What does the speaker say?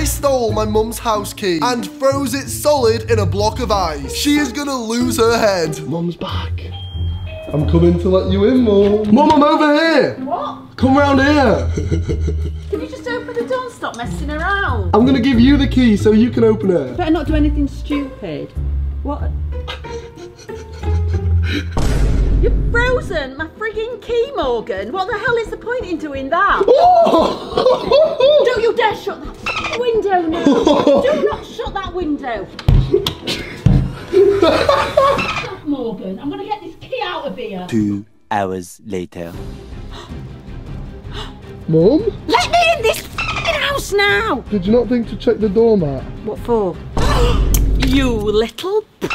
I stole my mum's house key and froze it solid in a block of ice. She is gonna lose her head. Mum's back. I'm coming to let you in, Mum. Mum, I'm over here. What? Come round here. Can you just open the door and stop messing around? I'm gonna give you the key so you can open it. Better not do anything stupid. What? You're frozen my frigging key, Morgan. What the hell is the point in doing that? Don't you dare shut that f***ing window. Do not shut that window. Stop, Morgan. I'm going to get this key out of here. Two hours later. Mum, Let me in this house now. did you not think to check the doormat? What for? you little p-